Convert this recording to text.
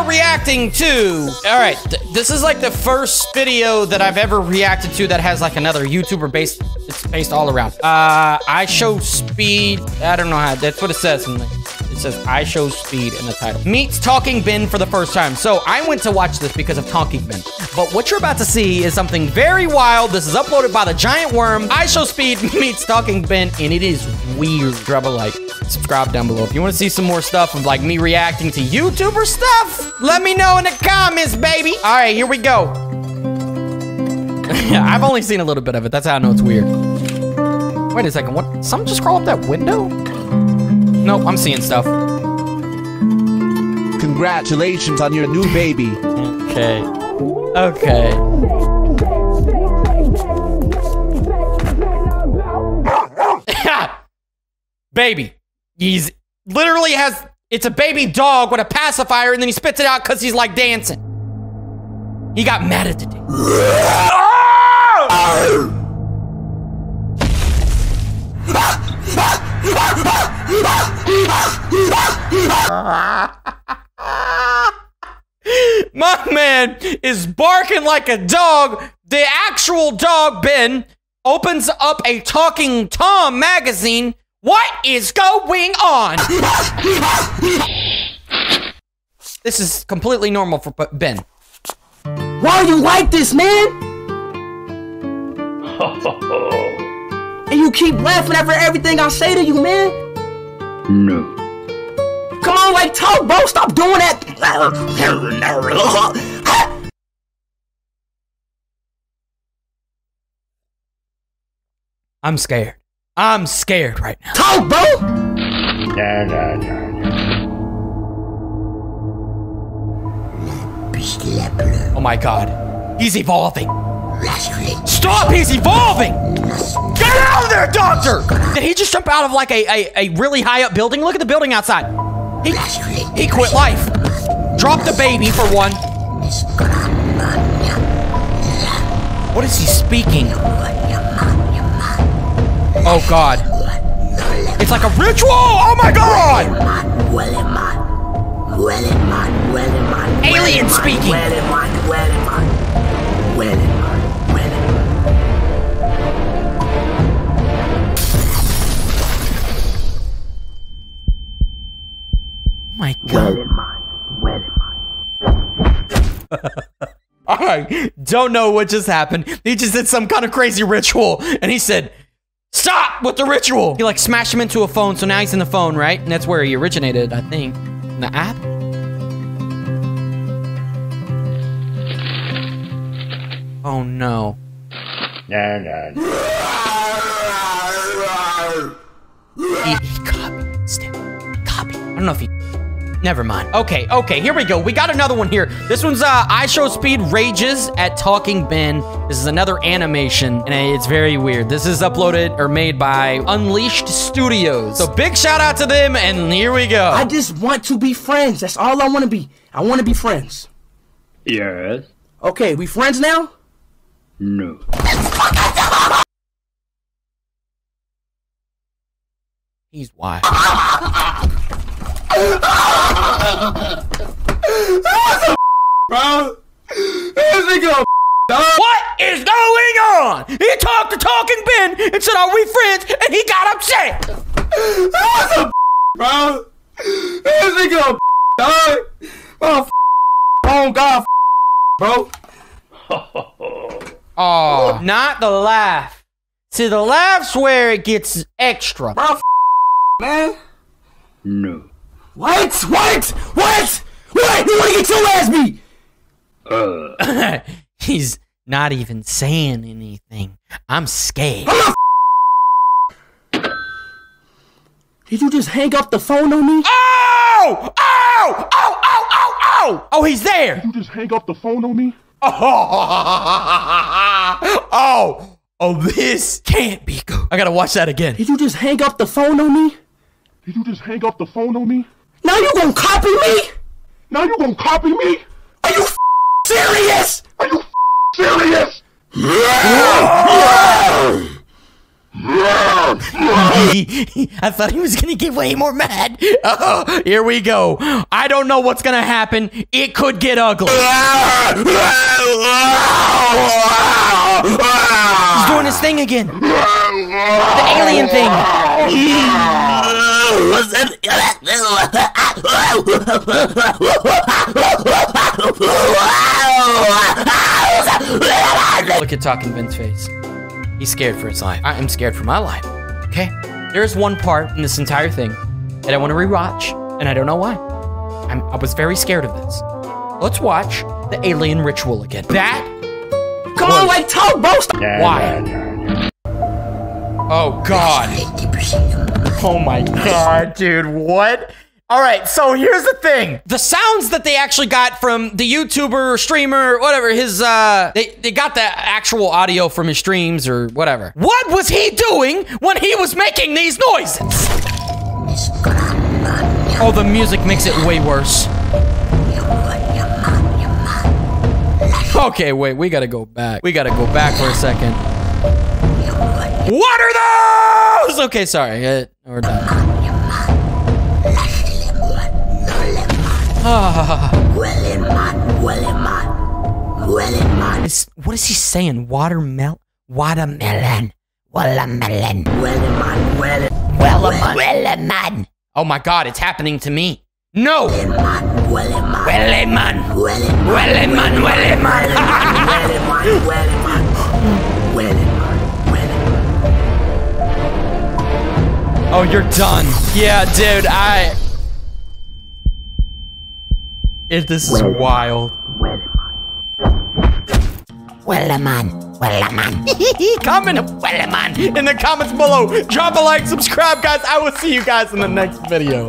are reacting to. All right, th this is like the first video that I've ever reacted to that has like another YouTuber based. It's based all around. Uh, IShowSpeed. I don't know how. That's what it says. In the, it says IShowSpeed in the title. Meets Talking Ben for the first time. So I went to watch this because of Talking Ben. But what you're about to see is something very wild. This is uploaded by the Giant Worm. IShowSpeed meets Talking Ben, and it is weird. Drop a like subscribe down below. If you want to see some more stuff of like me reacting to YouTuber stuff, let me know in the comments, baby. All right, here we go. I've only seen a little bit of it. That's how I know it's weird. Wait a second. What? Something just crawl up that window? Nope, I'm seeing stuff. Congratulations on your new baby. Okay. Okay. baby. He's literally has it's a baby dog with a pacifier and then he spits it out because he's like dancing. He got mad at the day. is barking like a dog. The actual dog, Ben, opens up a Talking Tom magazine. What is going on? this is completely normal for Ben. Why you like this, man? and you keep laughing after everything I say to you, man? No. Come on, like, talk, bro. Stop doing that. I'm scared. I'm scared right now. Talk, bro. Nah, nah, nah, Oh my god. He's evolving. Stop! He's evolving! Get out of there, doctor! Did he just jump out of like a, a, a really high up building? Look at the building outside. He, he quit life. Drop the baby for one. What is he speaking? Oh god. It's like a ritual! Oh my god! Alien speaking! Oh my god. I don't know what just happened. He just did some kind of crazy ritual and he said, Stop with the ritual! He like smashed him into a phone, so now he's in the phone, right? And that's where he originated, I think. In the app? Oh no. nah, nah, nah. He, he copied still. Copy. I don't know if he. Never mind. Okay, okay, here we go. We got another one here. This one's uh IShowSpeed Rages at Talking Ben. This is another animation, and it's very weird. This is uploaded or made by Unleashed Studios. So big shout out to them, and here we go. I just want to be friends. That's all I want to be. I want to be friends. Yes. Okay, we friends now? No. He's wild. Bro, this nigga What is going on? He talked to Talking Ben and said, Are we friends? And he got upset. bro. This nigga dog. Oh, oh God, bro. Oh, not the laugh. See, the laugh's where it gets extra. Bro, man. No. What? What? What? What? You wanna get your ass beat? Uh. He's not even saying anything. I'm scared. Did you just hang up the phone on me? Oh! Oh! Oh! Oh! Oh! Oh! Oh, he's there! Did You just hang up the phone on me? Oh! Oh, this can't be good. I gotta watch that again. Did you just hang up the phone on me? Did you just hang up the phone on me? Now you gonna copy me? Now you gonna copy me? Are you f- serious? Are you f- serious? I thought he was gonna get way more mad. Oh, here we go. I don't know what's gonna happen. It could get ugly. He's doing his thing again. The alien thing. Look at talking Ben's face. He's scared for his life. I am scared for my life. Okay? There's one part in this entire thing that I want to rewatch, and I don't know why. I'm, I was very scared of this. Let's watch the alien ritual again. That Come on, like talk, bro. Stop. why? Oh god. Oh my god, dude. What? All right, so here's the thing. The sounds that they actually got from the YouTuber, streamer, whatever, his uh they they got the actual audio from his streams or whatever. What was he doing when he was making these noises? Oh, the music makes it way worse. Okay, wait, we gotta go back. We gotta go back for a second. What are those? Okay, sorry. We're done. Ah. Is, what is he saying? Watermelon? Watermelon. Watermelon. Watermelon. Oh my god, it's happening to me. No! Welleman. Welleman, Oh, you're done. Yeah, dude, I... It, this is wild. Welleman. Welleman. Comment Welleman in the comments below. Drop a like, subscribe, guys. I will see you guys in the next video.